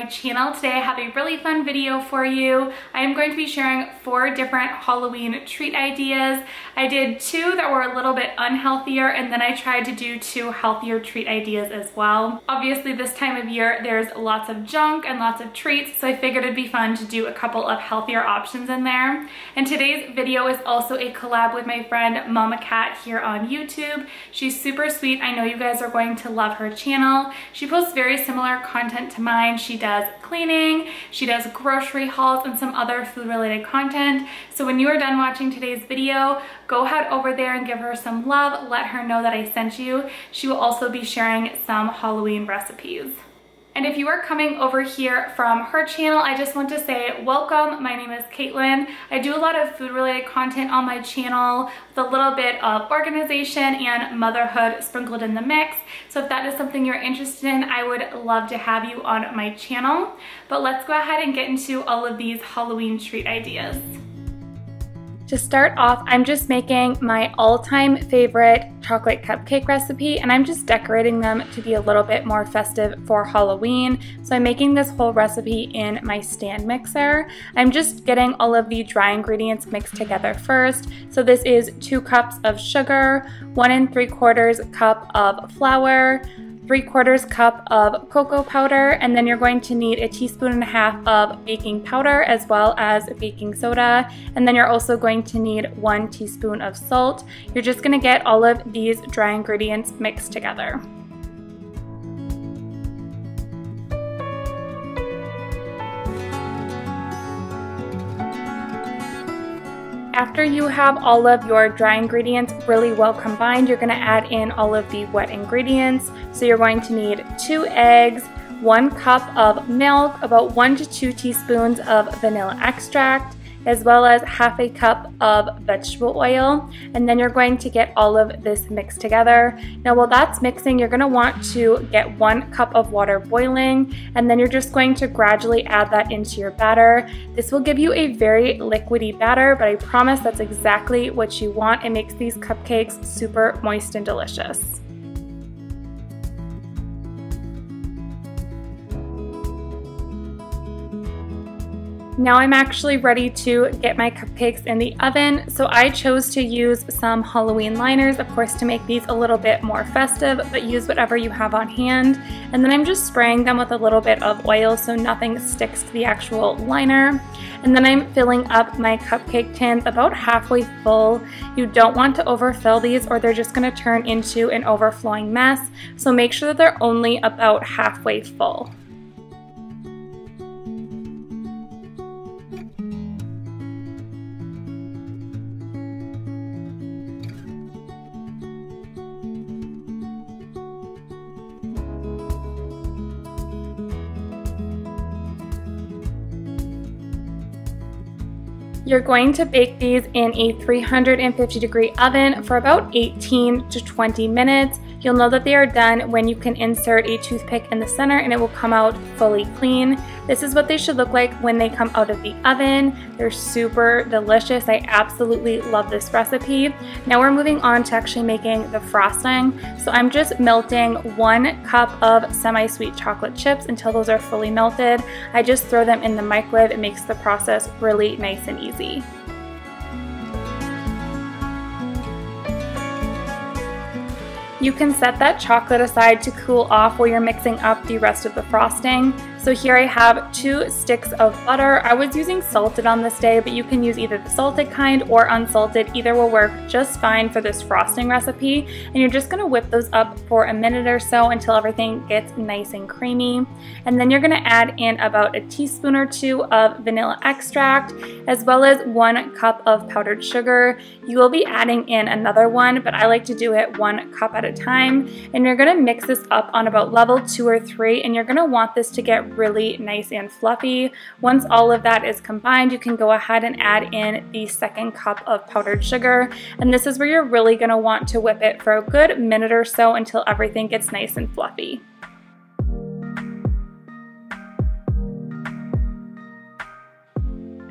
my channel. Today I have a really fun video for you. I am going to be sharing four different Halloween treat ideas. I did two that were a little bit unhealthier and then I tried to do two healthier treat ideas as well. Obviously this time of year there's lots of junk and lots of treats so I figured it'd be fun to do a couple of healthier options in there. And today's video is also a collab with my friend Mama Kat here on YouTube. She's super sweet. I know you guys are going to love her channel. She posts very similar content to mine. She does cleaning, she does grocery hauls, and some other food related content. So when you are done watching today's video, go head over there and give her some love. Let her know that I sent you. She will also be sharing some Halloween recipes. And if you are coming over here from her channel, I just want to say welcome. My name is Katelyn. I do a lot of food related content on my channel with a little bit of organization and motherhood sprinkled in the mix. So if that is something you're interested in, I would love to have you on my channel. But let's go ahead and get into all of these Halloween treat ideas. To start off, I'm just making my all-time favorite chocolate cupcake recipe and I'm just decorating them to be a little bit more festive for Halloween. So I'm making this whole recipe in my stand mixer. I'm just getting all of the dry ingredients mixed together first. So this is two cups of sugar, one and three quarters cup of flour, 3 quarters cup of cocoa powder and then you're going to need a teaspoon and a half of baking powder as well as baking soda and then you're also going to need one teaspoon of salt. You're just going to get all of these dry ingredients mixed together. After you have all of your dry ingredients really well combined, you're gonna add in all of the wet ingredients. So you're going to need two eggs, one cup of milk, about one to two teaspoons of vanilla extract, as well as half a cup of vegetable oil and then you're going to get all of this mixed together. Now while that's mixing you're going to want to get one cup of water boiling and then you're just going to gradually add that into your batter. This will give you a very liquidy batter but I promise that's exactly what you want. It makes these cupcakes super moist and delicious. Now I'm actually ready to get my cupcakes in the oven. So I chose to use some Halloween liners, of course, to make these a little bit more festive, but use whatever you have on hand. And then I'm just spraying them with a little bit of oil so nothing sticks to the actual liner. And then I'm filling up my cupcake tins about halfway full. You don't want to overfill these or they're just gonna turn into an overflowing mess. So make sure that they're only about halfway full. You're going to bake these in a 350 degree oven for about 18 to 20 minutes. You'll know that they are done when you can insert a toothpick in the center and it will come out fully clean. This is what they should look like when they come out of the oven. They're super delicious. I absolutely love this recipe. Now we're moving on to actually making the frosting. So I'm just melting one cup of semi-sweet chocolate chips until those are fully melted. I just throw them in the microwave. It makes the process really nice and easy. You can set that chocolate aside to cool off while you're mixing up the rest of the frosting. So here I have two sticks of butter. I was using salted on this day, but you can use either the salted kind or unsalted. Either will work just fine for this frosting recipe. And you're just gonna whip those up for a minute or so until everything gets nice and creamy. And then you're gonna add in about a teaspoon or two of vanilla extract, as well as one cup of powdered sugar. You will be adding in another one, but I like to do it one cup at a time. And you're gonna mix this up on about level two or three, and you're gonna want this to get really nice and fluffy. Once all of that is combined, you can go ahead and add in the second cup of powdered sugar. And this is where you're really gonna want to whip it for a good minute or so until everything gets nice and fluffy.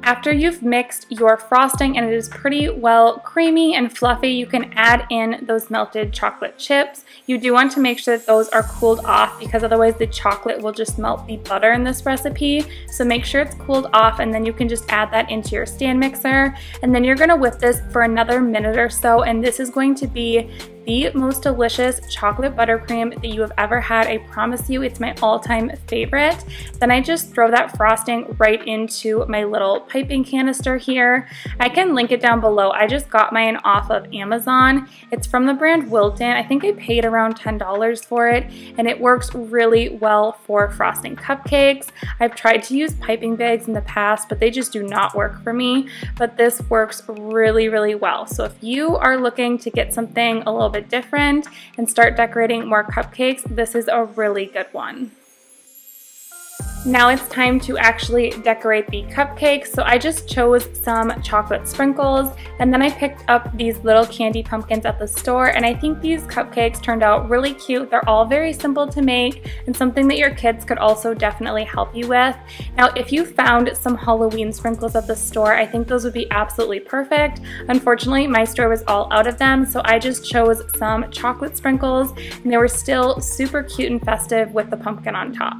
After you've mixed your frosting and it is pretty well creamy and fluffy, you can add in those melted chocolate chips. You do want to make sure that those are cooled off because otherwise the chocolate will just melt the butter in this recipe. So make sure it's cooled off and then you can just add that into your stand mixer. And then you're gonna whip this for another minute or so and this is going to be the most delicious chocolate buttercream that you have ever had. I promise you it's my all-time favorite. Then I just throw that frosting right into my little piping canister here. I can link it down below. I just got mine off of Amazon. It's from the brand Wilton. I think I paid around $10 for it and it works really well for frosting cupcakes. I've tried to use piping bags in the past but they just do not work for me but this works really really well. So if you are looking to get something a little bit bit different and start decorating more cupcakes, this is a really good one. Now it's time to actually decorate the cupcakes. So I just chose some chocolate sprinkles and then I picked up these little candy pumpkins at the store and I think these cupcakes turned out really cute. They're all very simple to make and something that your kids could also definitely help you with. Now if you found some Halloween sprinkles at the store, I think those would be absolutely perfect. Unfortunately, my store was all out of them, so I just chose some chocolate sprinkles and they were still super cute and festive with the pumpkin on top.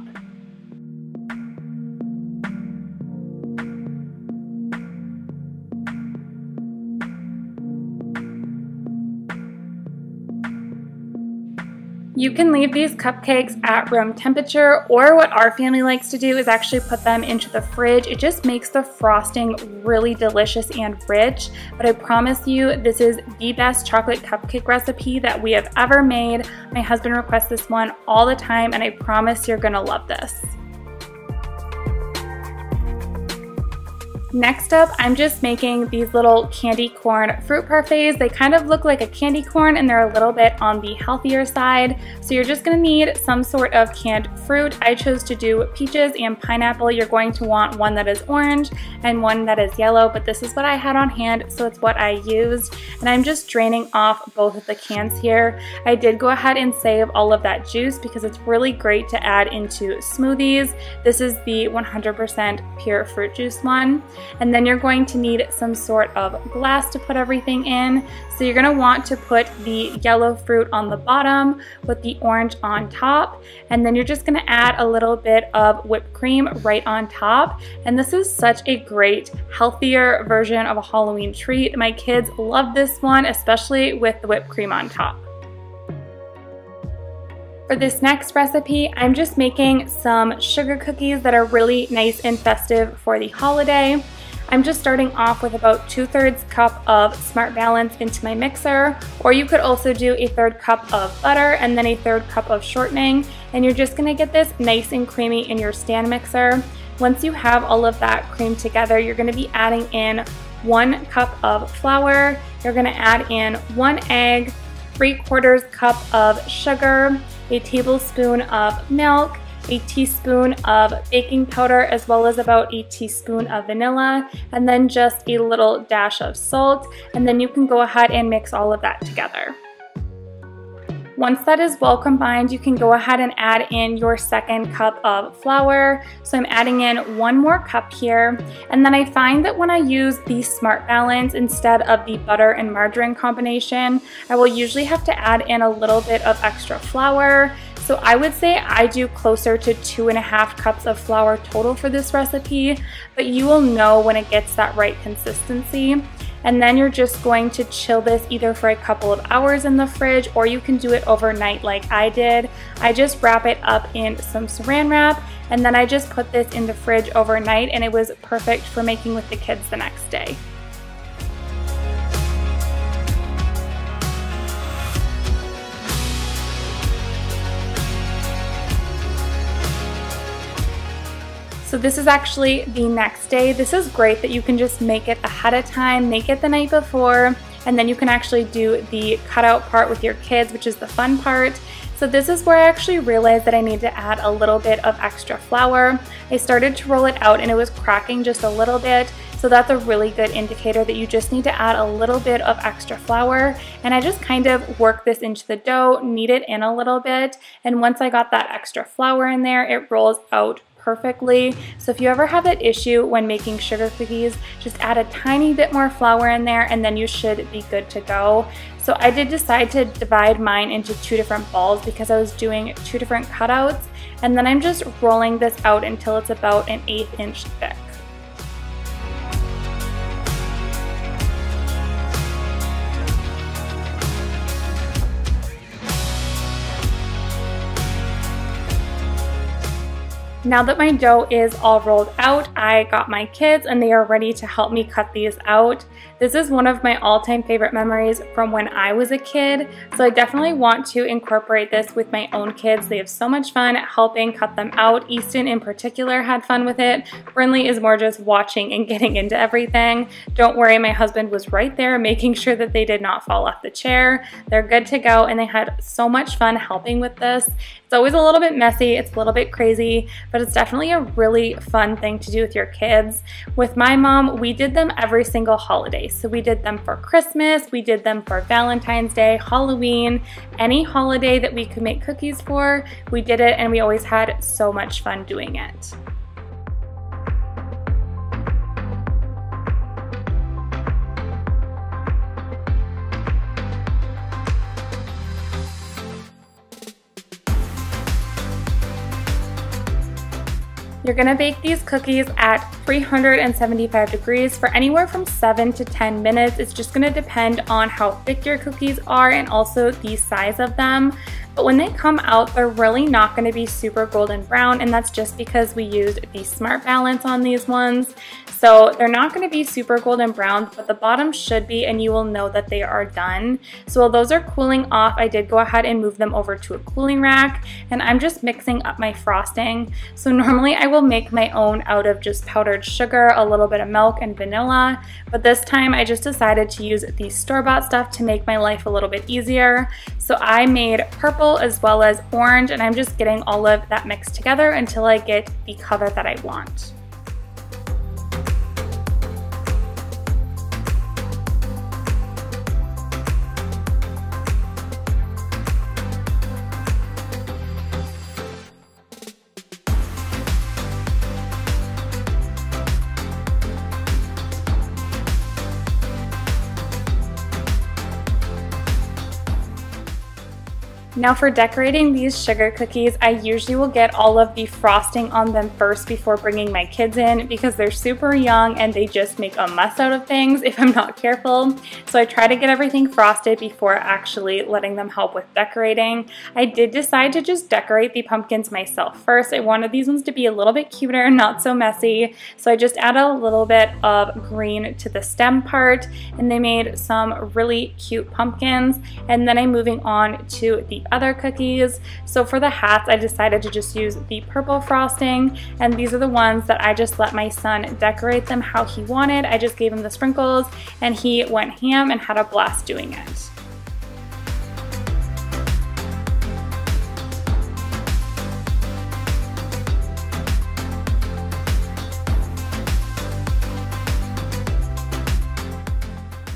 You can leave these cupcakes at room temperature or what our family likes to do is actually put them into the fridge. It just makes the frosting really delicious and rich, but I promise you this is the best chocolate cupcake recipe that we have ever made. My husband requests this one all the time and I promise you're gonna love this. Next up, I'm just making these little candy corn fruit parfaits. They kind of look like a candy corn and they're a little bit on the healthier side. So you're just gonna need some sort of canned fruit. I chose to do peaches and pineapple. You're going to want one that is orange and one that is yellow, but this is what I had on hand, so it's what I used. And I'm just draining off both of the cans here. I did go ahead and save all of that juice because it's really great to add into smoothies. This is the 100% pure fruit juice one. And then you're going to need some sort of glass to put everything in. So you're gonna want to put the yellow fruit on the bottom with the orange on top. And then you're just gonna add a little bit of whipped cream right on top. And this is such a great, healthier version of a Halloween treat. My kids love this one, especially with the whipped cream on top. For this next recipe, I'm just making some sugar cookies that are really nice and festive for the holiday. I'm just starting off with about 2 thirds cup of Smart Balance into my mixer, or you could also do a third cup of butter and then a third cup of shortening, and you're just gonna get this nice and creamy in your stand mixer. Once you have all of that cream together, you're gonna be adding in one cup of flour, you're gonna add in one egg, three quarters cup of sugar, a tablespoon of milk, a teaspoon of baking powder, as well as about a teaspoon of vanilla, and then just a little dash of salt, and then you can go ahead and mix all of that together. Once that is well combined, you can go ahead and add in your second cup of flour. So I'm adding in one more cup here. And then I find that when I use the Smart Balance instead of the butter and margarine combination, I will usually have to add in a little bit of extra flour. So I would say I do closer to two and a half cups of flour total for this recipe, but you will know when it gets that right consistency and then you're just going to chill this either for a couple of hours in the fridge or you can do it overnight like I did. I just wrap it up in some saran wrap and then I just put this in the fridge overnight and it was perfect for making with the kids the next day. So this is actually the next day. This is great that you can just make it ahead of time, make it the night before, and then you can actually do the cutout part with your kids, which is the fun part. So this is where I actually realized that I need to add a little bit of extra flour. I started to roll it out and it was cracking just a little bit. So that's a really good indicator that you just need to add a little bit of extra flour. And I just kind of work this into the dough, knead it in a little bit. And once I got that extra flour in there, it rolls out perfectly. So if you ever have that issue when making sugar cookies, just add a tiny bit more flour in there and then you should be good to go. So I did decide to divide mine into two different balls because I was doing two different cutouts and then I'm just rolling this out until it's about an eighth inch thick. Now that my dough is all rolled out, I got my kids and they are ready to help me cut these out. This is one of my all-time favorite memories from when I was a kid, so I definitely want to incorporate this with my own kids. They have so much fun helping cut them out. Easton in particular had fun with it. Brinley is more just watching and getting into everything. Don't worry, my husband was right there making sure that they did not fall off the chair. They're good to go and they had so much fun helping with this. It's always a little bit messy, it's a little bit crazy, but it's definitely a really fun thing to do with your kids. With my mom, we did them every single holiday. So we did them for Christmas, we did them for Valentine's Day, Halloween, any holiday that we could make cookies for, we did it and we always had so much fun doing it. You're gonna bake these cookies at 375 degrees for anywhere from 7 to 10 minutes. It's just gonna depend on how thick your cookies are and also the size of them. But when they come out, they're really not gonna be super golden brown and that's just because we used the Smart Balance on these ones. So they're not gonna be super golden brown, but the bottom should be and you will know that they are done. So while those are cooling off, I did go ahead and move them over to a cooling rack and I'm just mixing up my frosting. So normally I will make my own out of just powdered sugar, a little bit of milk and vanilla, but this time I just decided to use the store-bought stuff to make my life a little bit easier. So I made purple as well as orange and I'm just getting all of that mixed together until I get the color that I want. Now for decorating these sugar cookies, I usually will get all of the frosting on them first before bringing my kids in because they're super young and they just make a mess out of things if I'm not careful. So I try to get everything frosted before actually letting them help with decorating. I did decide to just decorate the pumpkins myself first. I wanted these ones to be a little bit cuter, and not so messy. So I just added a little bit of green to the stem part and they made some really cute pumpkins. And then I'm moving on to the other cookies. So for the hats, I decided to just use the purple frosting, and these are the ones that I just let my son decorate them how he wanted. I just gave him the sprinkles, and he went ham and had a blast doing it.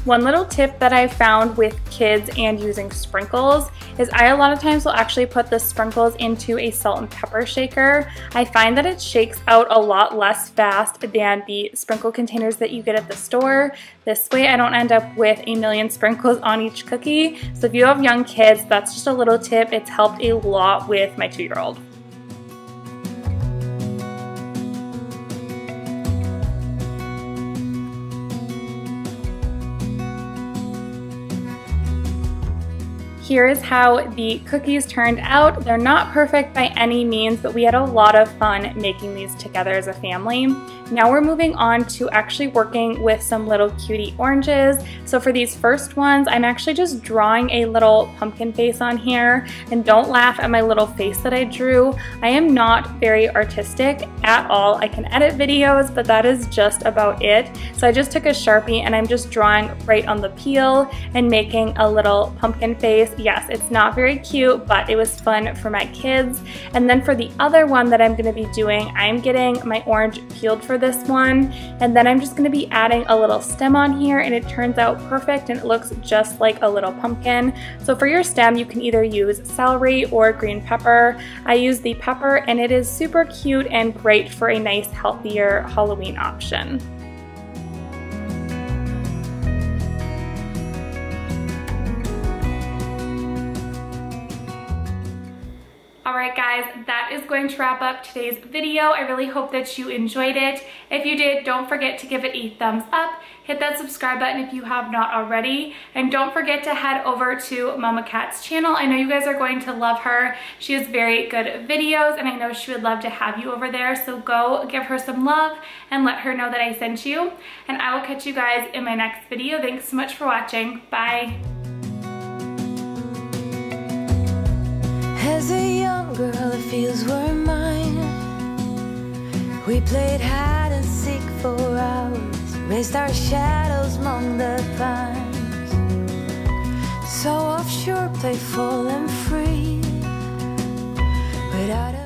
One little tip that I found with kids and using sprinkles is I a lot of times will actually put the sprinkles into a salt and pepper shaker. I find that it shakes out a lot less fast than the sprinkle containers that you get at the store. This way I don't end up with a million sprinkles on each cookie. So if you have young kids, that's just a little tip. It's helped a lot with my two-year-old. Here is how the cookies turned out. They're not perfect by any means, but we had a lot of fun making these together as a family. Now we're moving on to actually working with some little cutie oranges. So for these first ones, I'm actually just drawing a little pumpkin face on here. And don't laugh at my little face that I drew. I am not very artistic at all. I can edit videos, but that is just about it. So I just took a Sharpie and I'm just drawing right on the peel and making a little pumpkin face yes, it's not very cute, but it was fun for my kids. And then for the other one that I'm gonna be doing, I'm getting my orange peeled for for this one. And then I'm just gonna be adding a little stem on here and it turns out perfect and it looks just like a little pumpkin. So for your stem, you can either use celery or green pepper. I use the pepper and it is super cute and great for a nice healthier Halloween option. Alright guys, going to wrap up today's video. I really hope that you enjoyed it. If you did, don't forget to give it a thumbs up. Hit that subscribe button if you have not already. And don't forget to head over to Mama Kat's channel. I know you guys are going to love her. She has very good videos and I know she would love to have you over there. So go give her some love and let her know that I sent you. And I will catch you guys in my next video. Thanks so much for watching. Bye. As a young girl, the fields were mine. We played hide and seek for hours, raised our shadows among the pines. So offshore, playful and free, without